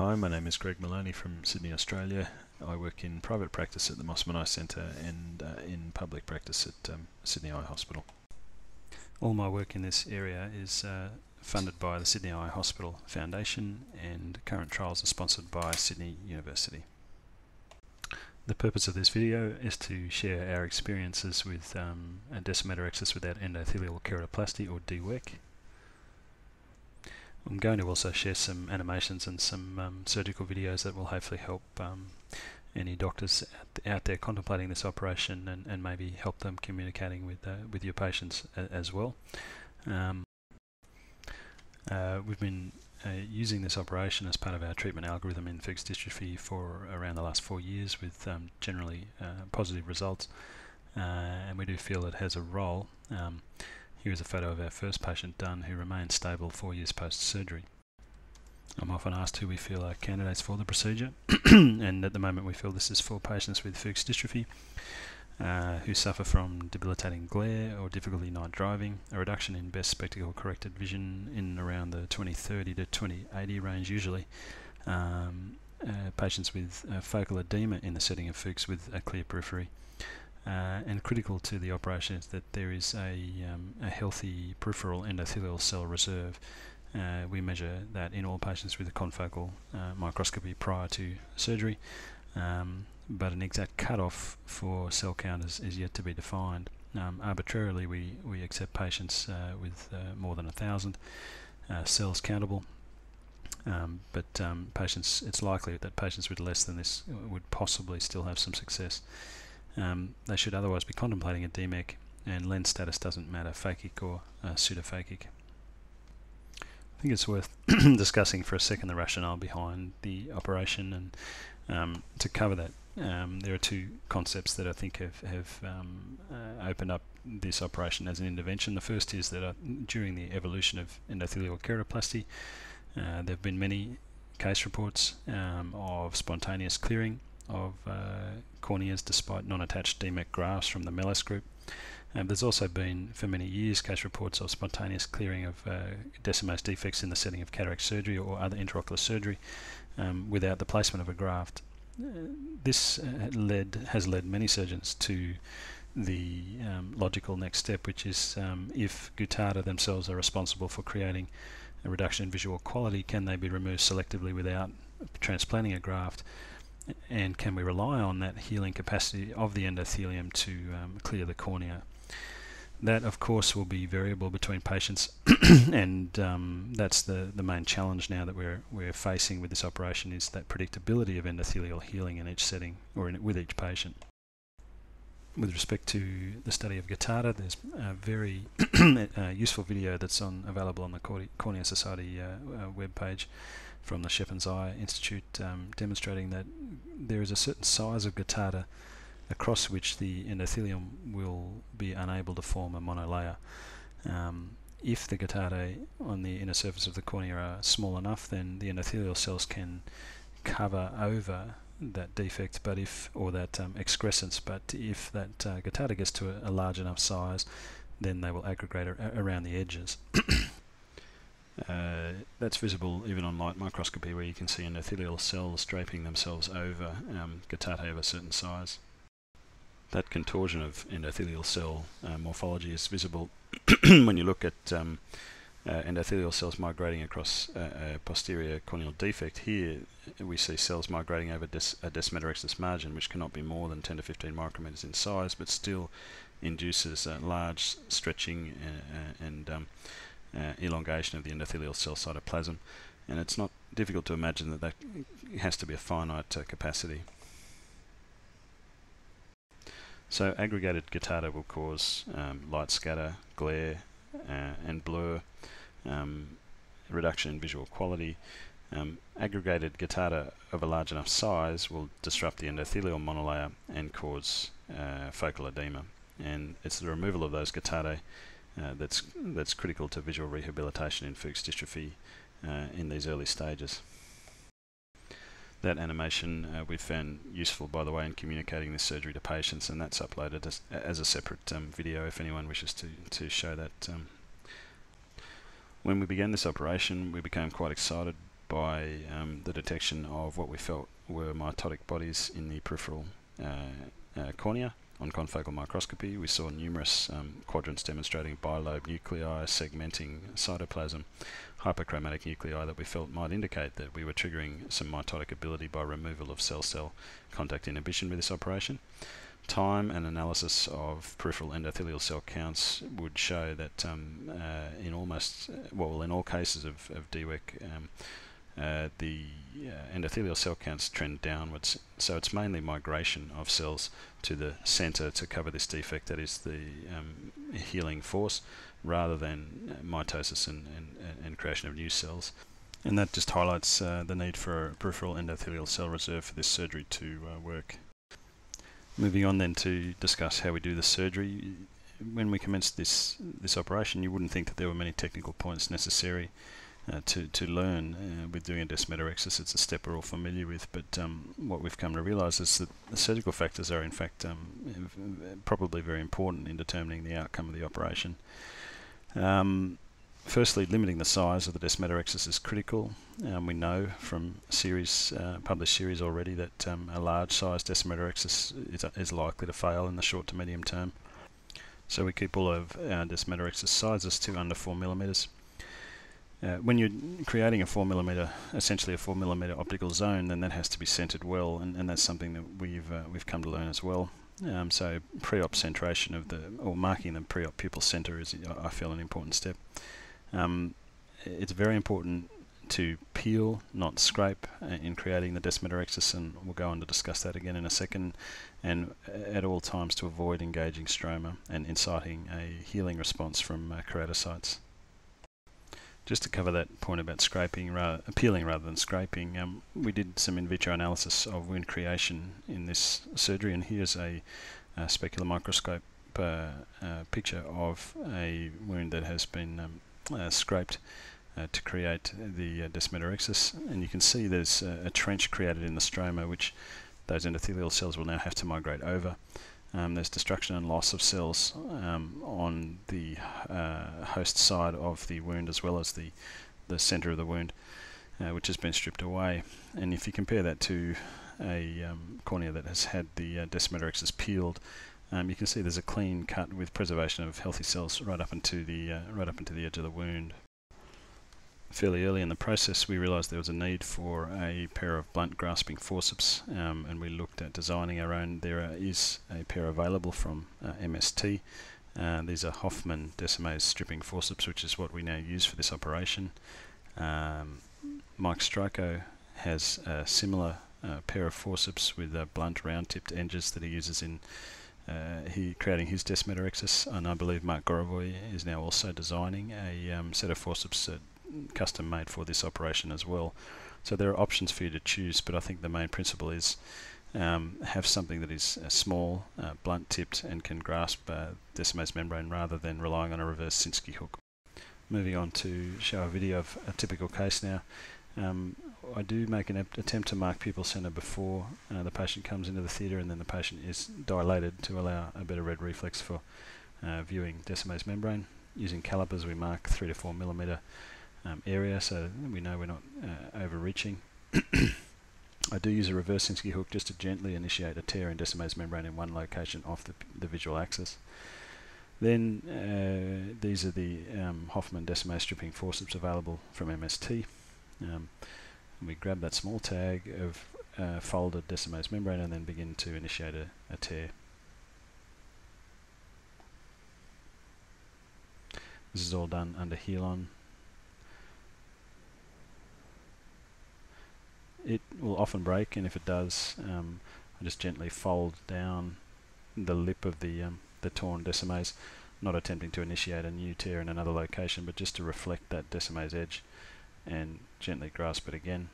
Hi, my name is Greg Moloney from Sydney, Australia. I work in private practice at the Mosman Eye Centre and uh, in public practice at um, Sydney Eye Hospital. All my work in this area is uh, funded by the Sydney Eye Hospital Foundation and current trials are sponsored by Sydney University. The purpose of this video is to share our experiences with um, a descemetorhexis without endothelial keratoplasty or DWEK I'm going to also share some animations and some um, surgical videos that will hopefully help um, any doctors out there contemplating this operation and, and maybe help them communicating with uh, with your patients as well. Um, uh, we've been uh, using this operation as part of our treatment algorithm in Fuchs dystrophy for around the last four years with um, generally uh, positive results uh, and we do feel it has a role. Here is a photo of our first patient done who remains stable four years post-surgery. I'm often asked who we feel are candidates for the procedure, and at the moment we feel this is for patients with Fuchs dystrophy uh, who suffer from debilitating glare or difficulty night driving, a reduction in best spectacle corrected vision in around the 2030 to 2080 range usually, um, uh, patients with uh, focal edema in the setting of Fuchs with a clear periphery, uh, and critical to the operation is that there is a, um, a healthy peripheral endothelial cell reserve. Uh, we measure that in all patients with a confocal uh, microscopy prior to surgery, um, but an exact cutoff for cell count is, is yet to be defined. Um, arbitrarily, we, we accept patients uh, with uh, more than a thousand uh, cells countable, um, but um, patients, it's likely that patients with less than this would possibly still have some success. Um, they should otherwise be contemplating a DMEK and lens status doesn't matter, phakic or uh, pseudophakic. I think it's worth discussing for a second the rationale behind the operation and um, to cover that um, there are two concepts that I think have, have um, uh, opened up this operation as an intervention. The first is that uh, during the evolution of endothelial keratoplasty uh, there have been many case reports um, of spontaneous clearing of uh, corneas despite non-attached DMEK grafts from the Melles group. Um, there's also been, for many years, case reports of spontaneous clearing of uh, defects in the setting of cataract surgery or other intraocular surgery um, without the placement of a graft. Uh, this uh, led has led many surgeons to the um, logical next step, which is um, if Guttata themselves are responsible for creating a reduction in visual quality, can they be removed selectively without transplanting a graft? And can we rely on that healing capacity of the endothelium to um, clear the cornea? That, of course, will be variable between patients, and um, that's the, the main challenge now that we're we're facing with this operation is that predictability of endothelial healing in each setting or in, with each patient. With respect to the study of Guttata, there's a very uh, useful video that's on available on the Cornea Society uh, uh, webpage from the Schepens Eye Institute um, demonstrating that there is a certain size of Guttata across which the endothelium will be unable to form a monolayer. Um, if the Guttata on the inner surface of the cornea are small enough, then the endothelial cells can cover over that defect, but if or that um, excrescence. But if that uh, Guttata gets to a, a, large enough size, then they will aggregate ar around the edges. Uh, that's visible even on light microscopy where you can see endothelial cells draping themselves over um, of a certain size. That contortion of endothelial cell uh, morphology is visible when you look at um, uh, endothelial cells migrating across a posterior corneal defect. Here we see cells migrating over des a descemetorhexis margin which cannot be more than 10 to 15 micrometers in size but still induces large stretching uh, uh, and um, uh, elongation of the endothelial cell cytoplasm, and it's not difficult to imagine that that has to be a finite uh, capacity. So aggregated Guttata will cause um, light scatter, glare, uh, and blur, um, reduction in visual quality. Um, aggregated Guttata of a large enough size will disrupt the endothelial monolayer and cause uh, focal edema. And it's the removal of those Guttata uh, that's that's critical to visual rehabilitation in Fuchs dystrophy uh, in these early stages. That animation uh, we've found useful, by the way, in communicating this surgery to patients, and that's uploaded as, as a separate um, video if anyone wishes to, to show that. Um. When we began this operation, we became quite excited by um, the detection of what we felt were mitotic bodies in the peripheral uh, uh, cornea on confocal microscopy. We saw numerous um, quadrants demonstrating bilobe nuclei segmenting cytoplasm, hyperchromatic nuclei that we felt might indicate that we were triggering some mitotic ability by removal of cell-cell contact inhibition with this operation. Time and analysis of peripheral endothelial cell counts would show that um, uh, in almost, well, in all cases of, of DWEK, um, uh, the uh, endothelial cell counts trend downwards. So it's mainly migration of cells to the center to cover this defect, that is the um, healing force, rather than uh, mitosis and, and, and, creation of new cells. And that just highlights uh, the need for a peripheral endothelial cell reserve for this surgery to uh, work. Moving on then to discuss how we do the surgery. When we commenced this this operation, you wouldn't think that there were many technical points necessary uh, to, to learn uh, with doing a descemetorhexis. It's a step we're all familiar with, but um, what we've come to realise is that the surgical factors are in fact um, probably very important in determining the outcome of the operation. Um, firstly, limiting the size of the descemetorhexis is critical. Um, we know from series uh, published series already that um, a large size descemetorhexis is, is likely to fail in the short to medium term. So we keep all of our descemetorhexis sizes to under 4 millimeters. Uh, when you're creating a 4mm, essentially a 4mm optical zone, then that has to be centered well, and, and that's something that we've uh, we've come to learn as well. Um, so pre-op centration of the, or marking the pre-op pupil center is, I feel, an important step. Um, it's very important to peel, not scrape, uh, in creating the descemetorhexis, and we'll go on to discuss that again in a second. And at all times to avoid engaging stroma and inciting a healing response from uh, keratocytes just to cover that point about scraping, rather, peeling rather than scraping, um, we did some in vitro analysis of wound creation in this surgery, and here's a, a specular microscope uh, uh, picture of a wound that has been um, uh, scraped uh, to create the uh, descemetorhexis, and you can see there's a trench created in the stroma, which those endothelial cells will now have to migrate over. Um, there's destruction and loss of cells um, on the uh, host side of the wound as well as the, the center of the wound, uh, which has been stripped away. And if you compare that to a um, cornea that has had the uh, descemetorhexis peeled, um, you can see there's a clean cut with preservation of healthy cells right up into the uh, right up into the edge of the wound fairly early in the process, we realised there was a need for a pair of blunt grasping forceps, um, and we looked at designing our own. There is a pair available from uh, MST. Uh, these are Hoffman Descemet's stripping forceps, which is what we now use for this operation. Um, Mike Straiko has a similar uh, pair of forceps with blunt round-tipped edges that he uses in uh, he creating his descemetorhexis, and I believe Mark Gorovoy is now also designing a um, set of forceps that custom made for this operation as well. So there are options for you to choose, but I think the main principle is um, have something that is uh, small, uh, blunt tipped, and can grasp uh, Descemet's membrane rather than relying on a reverse Sinskey hook. Moving on to show a video of a typical case now. Um, I do make an attempt to mark pupil center before uh, the patient comes into the theatre, and then the patient is dilated to allow a better red reflex for uh, viewing Descemet's membrane. Using calipers, we mark 3 to 4 millimeter um, area so we know we're not uh, overreaching. I do use a reverse Sinskey hook just to gently initiate a tear in Descemet's membrane in one location off the, the visual axis. Then uh, these are the um, Hoffman Descemet's stripping forceps available from MST. Um, we grab that small tag of uh, folded Descemet's membrane and then begin to initiate a, a tear. This is all done under Healon it will often break and if it does um, I just gently fold down the lip of the um, the torn Descemet's not attempting to initiate a new tear in another location but just to reflect that Descemet's edge and gently grasp it again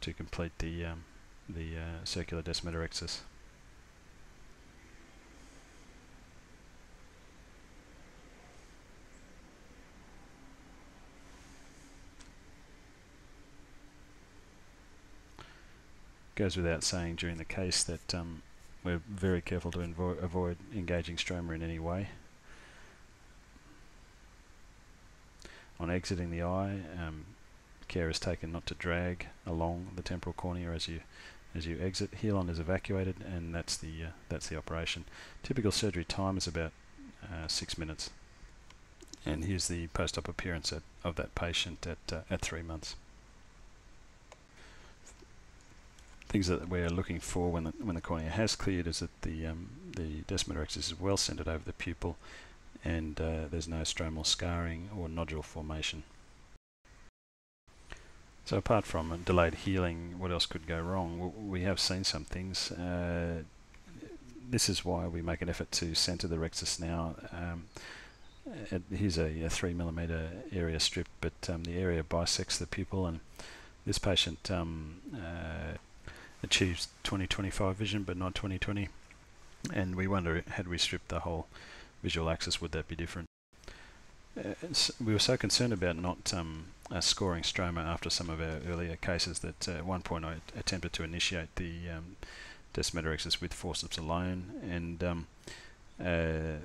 to complete the um, the uh, circular descemetorhexis. Goes without saying during the case that um, we're very careful to avoid engaging stroma in any way. on exiting the eye. Um, care is taken not to drag along the temporal cornea as you as you exit. Healon is evacuated, and that's the uh, that's the operation. Typical surgery time is about uh, six minutes. And here's the post-op appearance at, of that patient at uh, at three months. Things that we're looking for when the when the cornea has cleared is that the um, the descemetorhexis is well centered over the pupil, and uh, there's no stromal scarring or nodule formation. So apart from delayed healing, what else could go wrong? We have seen some things. Uh, this is why we make an effort to centre the rexus now. Um, here's a, a, three millimeter area strip, but um, the area bisects the pupil, and this patient um, uh, achieves 20/25 vision, but not 20/20. And we wonder, had we stripped the whole visual axis, would that be different? Uh, we were so concerned about not um, uh, scoring stroma after some of our earlier cases that uh, at one point I attempted to initiate the um, descemetal with forceps alone, and um, uh,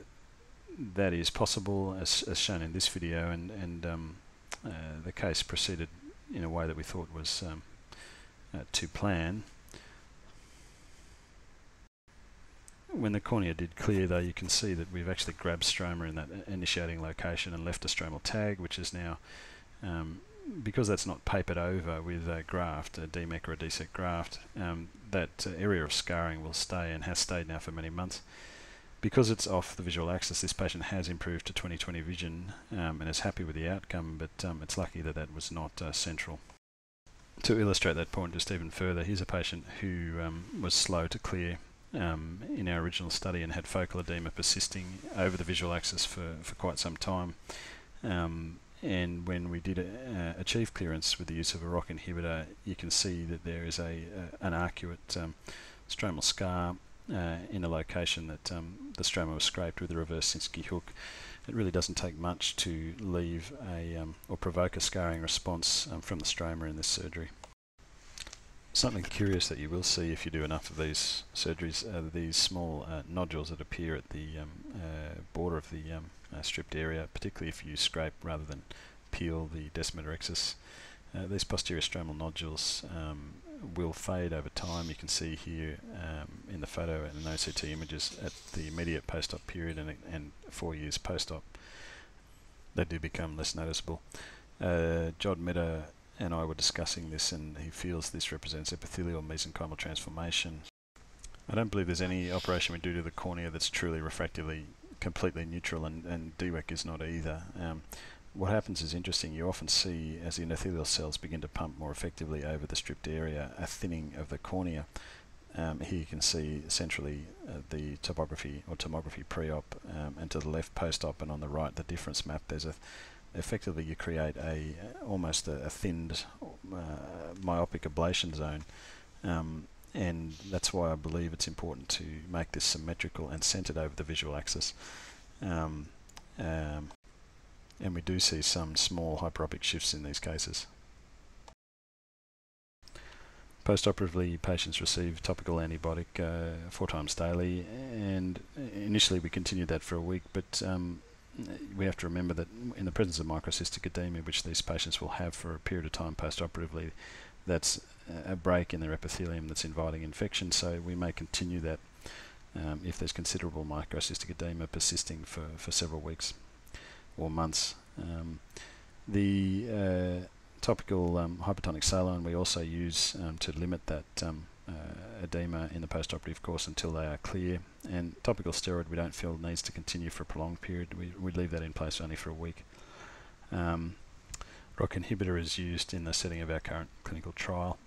that is possible as, as, shown in this video, and, and um, uh, the case proceeded in a way that we thought was um, to plan. When the cornea did clear though you can see that we've actually grabbed stroma in that initiating location and left a stromal tag which is now um, because that's not papered over with a graft, a DMEK or a DSEK graft, um, that area of scarring will stay and has stayed now for many months. Because it's off the visual axis, this patient has improved to 20/20 vision um, and is happy with the outcome, but um, it's lucky that that was not uh, central. To illustrate that point just even further, here's a patient who um, was slow to clear um, in our original study and had focal edema persisting over the visual axis for, for quite some time. Um, and when we did uh, achieve clearance with the use of a ROCK inhibitor, you can see that there is a, an arcuate um, stromal scar uh, in a location that um, the stroma was scraped with a reverse Sinskey hook. It really doesn't take much to leave a um, or provoke a scarring response um, from the stroma in this surgery. Something curious that you will see if you do enough of these surgeries are these small uh, nodules that appear at the um, uh, border of the um, uh, stripped area, particularly if you scrape rather than peel the descemetorhexis. Uh, these posterior stromal nodules um, will fade over time. You can see here um, in the photo and in OCT images at the immediate post-op period and, and four years post-op, they do become less noticeable. Uh, Jod and I were discussing this and he feels this represents epithelial mesenchymal transformation. I don't believe there's any operation we do to the cornea that's truly refractively completely neutral and, and DWEK is not either. Um, what happens is interesting. You often see as the endothelial cells begin to pump more effectively over the stripped area, a thinning of the cornea. Um, here you can see centrally uh, the topography or tomography pre-op um, and to the left post-op and on the right the difference map. There's a effectively you create a almost a, a thinned uh, myopic ablation zone um, and that's why I believe it's important to make this symmetrical and centered over the visual axis um, um, and we do see some small hyperopic shifts in these cases. Postoperatively, patients receive topical antibiotic uh, four times daily, and initially we continued that for a week, but um, we have to remember that in the presence of microcystic edema, which these patients will have for a period of time postoperatively, that's a break in their epithelium that's inviting infection. So we may continue that um, if there's considerable microcystic edema persisting for, for several weeks or months. Um, the uh, topical um, hypertonic saline we also use um, to limit that um, uh, edema in the postoperative course until they are clear. And topical steroid we don't feel needs to continue for a prolonged period. We, we leave that in place only for a week. Um, ROCK inhibitor is used in the setting of our current clinical trial.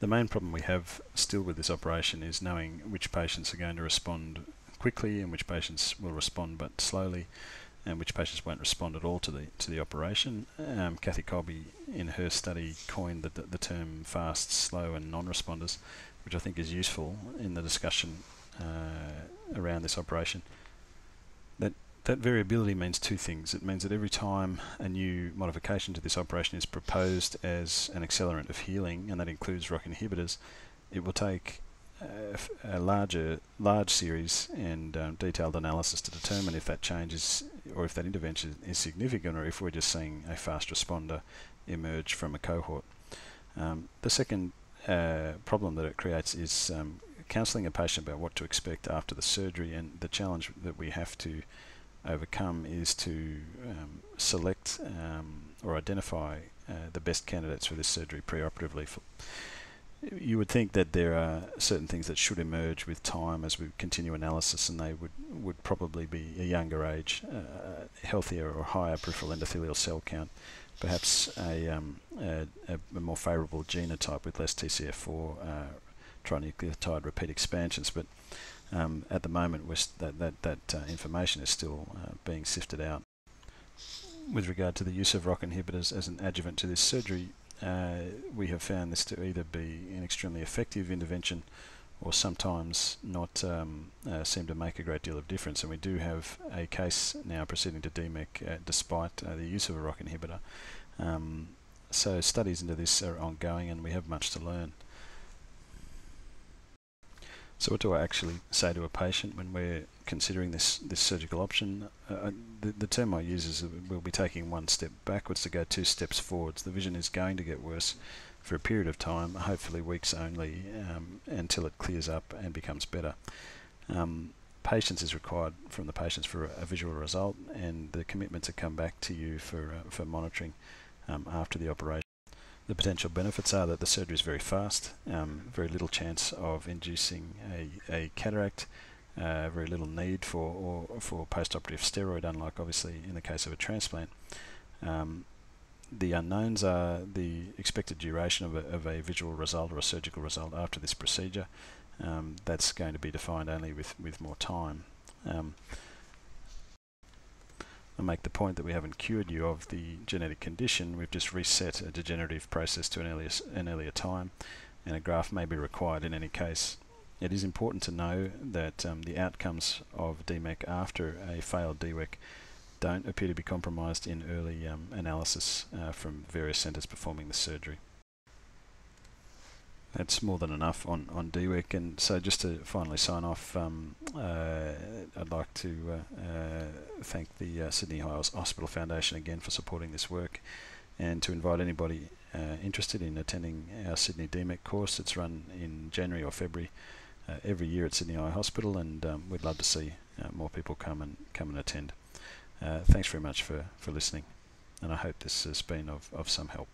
The main problem we have still with this operation is knowing which patients are going to respond quickly and which patients will respond but slowly and which patients won't respond at all to the to the operation. Um, Kathy Colby in her study coined the, the term fast, slow and non-responders, which I think is useful in the discussion uh, around this operation. That that variability means two things. It means that every time a new modification to this operation is proposed as an accelerant of healing, and that includes ROCK inhibitors, it will take a, larger, large series and um, detailed analysis to determine if that change is, or if that intervention is significant, or if we're just seeing a fast responder emerge from a cohort. Um, the second uh, problem that it creates is um, counselling a patient about what to expect after the surgery, and the challenge that we have to overcome is to um, select um, or identify uh, the best candidates for this surgery preoperatively. For, you would think that there are certain things that should emerge with time as we continue analysis, and they would, would probably be a younger age, uh, healthier or higher peripheral endothelial cell count, perhaps a, um, a, a, more favourable genotype with less TCF4 uh, trinucleotide repeat expansions. But um, at the moment, that, that, that uh, information is still uh, being sifted out. With regard to the use of ROCK inhibitors as an adjuvant to this surgery, uh, we have found this to either be an extremely effective intervention or sometimes not um, uh, seem to make a great deal of difference. And we do have a case now proceeding to DMEK uh, despite uh, the use of a ROCK inhibitor. Um, so studies into this are ongoing and we have much to learn. So what do I actually say to a patient when we're considering this, this surgical option? Uh, uh, the, the term I use is we'll be taking one step backwards to go two steps forwards. The vision is going to get worse for a period of time, hopefully weeks only, um, until it clears up and becomes better. Um, patience is required from the patients for a, a, visual result and the commitment to come back to you for, uh, for monitoring um, after the operation. The potential benefits are that the surgery is very fast, um, very little chance of inducing a, a cataract, uh, very little need for or for post-operative steroid, unlike obviously in the case of a transplant. Um, the unknowns are the expected duration of a, of a, visual result or a surgical result after this procedure. Um, that's going to be defined only with, with more time. I make the point that we haven't cured you of the genetic condition, we've just reset a degenerative process to an earlier, an earlier time, and a graft may be required in any case. It is important to know that um, the outcomes of DMEK after a failed DWEK don't appear to be compromised in early um, analysis uh, from various centres performing the surgery that's more than enough on, on DWEK. And so just to finally sign off, um, uh, I'd like to uh, uh, thank the uh, Sydney Hospital Foundation again for supporting this work and to invite anybody uh, interested in attending our Sydney DMEK course. It's run in January or February uh, every year at Sydney Eye Hospital and um, we'd love to see more people come and come and attend. thanks very much for, for listening and I hope this has been of, of some help.